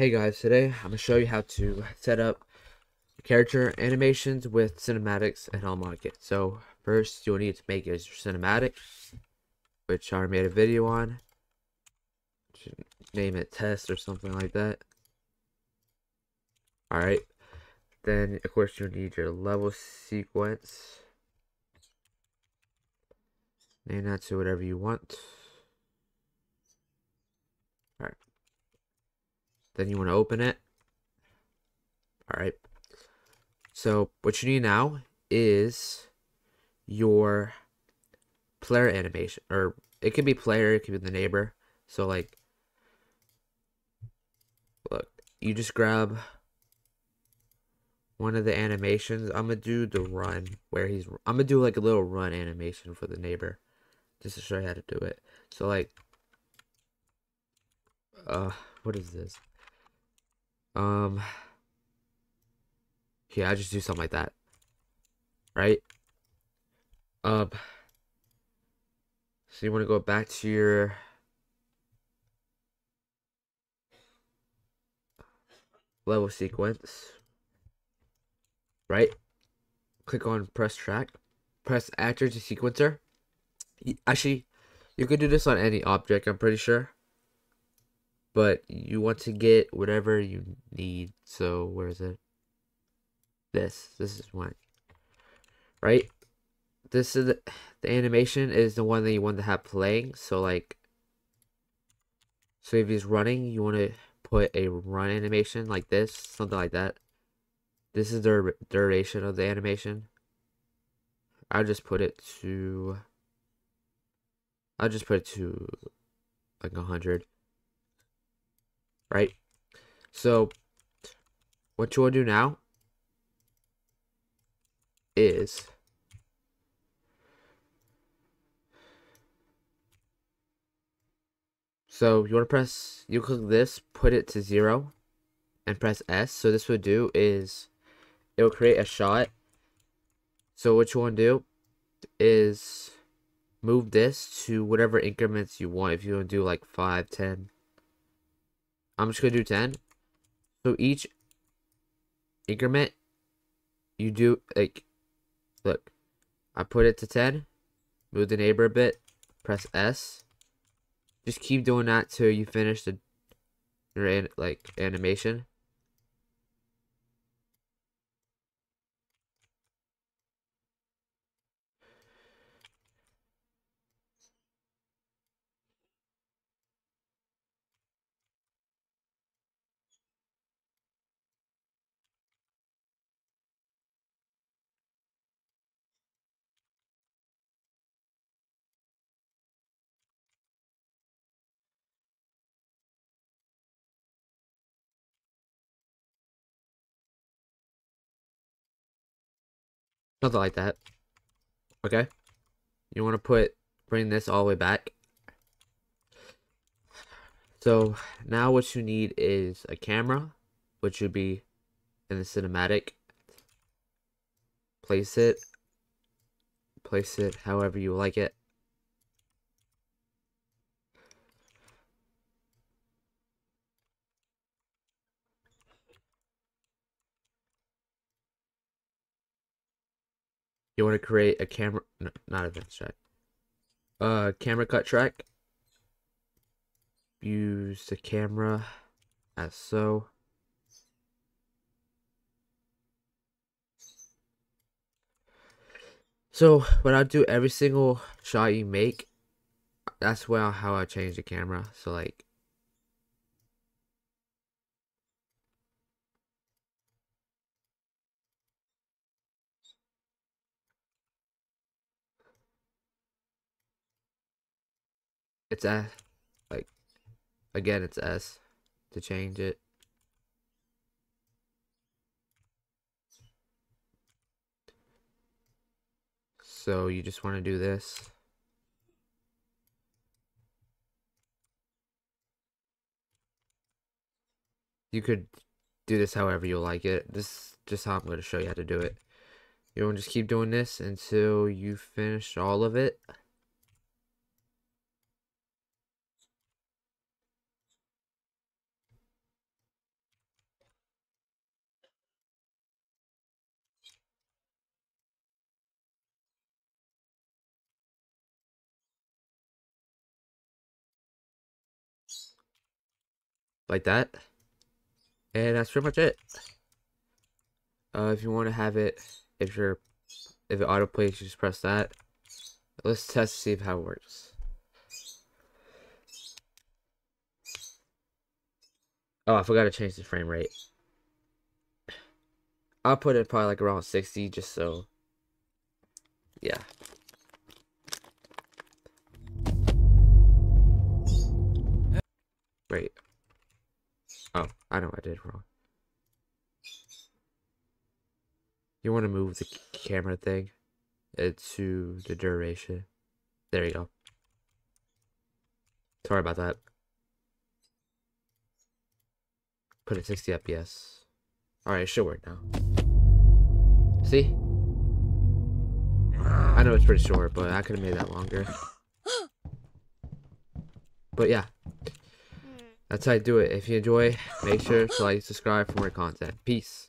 Hey guys, today I'm going to show you how to set up character animations with cinematics and Hello Mod Kit. So first you'll need to make is your cinematic, which I made a video on. Name it test or something like that. Alright, then of course you'll need your level sequence. Name that to whatever you want. Then you want to open it. Alright. So what you need now is your player animation. Or it could be player, it could be the neighbor. So like look, you just grab one of the animations. I'm gonna do the run where he's I'm gonna do like a little run animation for the neighbor. Just to show you how to do it. So like uh what is this? Um yeah, I just do something like that. Right? Um so you want to go back to your level sequence. Right? Click on press track. Press actor to sequencer. Actually, you could do this on any object, I'm pretty sure but you want to get whatever you need. So where is it? This. This is one. Right? This is the, the animation is the one that you want to have playing. So like so if he's running, you want to put a run animation like this, something like that. This is the duration of the animation. I'll just put it to I'll just put it to like a hundred right? So what you want to do now is so you want to press you click this put it to zero and press S. So this would do is it will create a shot. So what you want to do is move this to whatever increments you want. If you want to do like 5 10 I'm just going to do 10. So each increment, you do, like, look, I put it to 10, move the neighbor a bit, press S. Just keep doing that till you finish the, your, like, animation. Something like that. Okay. You want to put, bring this all the way back. So now what you need is a camera, which would be in the cinematic. Place it. Place it however you like it. You want to create a camera, no, not events track, uh, camera cut track. Use the camera as so. So when I do every single shot you make, that's well how I change the camera. So like It's S. Like, again, it's S to change it. So you just want to do this. You could do this however you like it. This is just how I'm going to show you how to do it. You want to just keep doing this until you finish all of it. Like that. And that's pretty much it. Uh, if you want to have it, if you're, if it auto plays, you just press that. Let's test to see how it works. Oh, I forgot to change the frame rate. I'll put it probably like around 60 just so. Yeah. Oh, I know I did wrong. You want to move the camera thing to the duration. There you go. Sorry about that. Put it 60 FPS. Alright, it should work now. See? I know it's pretty short, but I could have made that longer. But yeah. That's how I do it. If you enjoy, make sure to like, and subscribe for more content. Peace.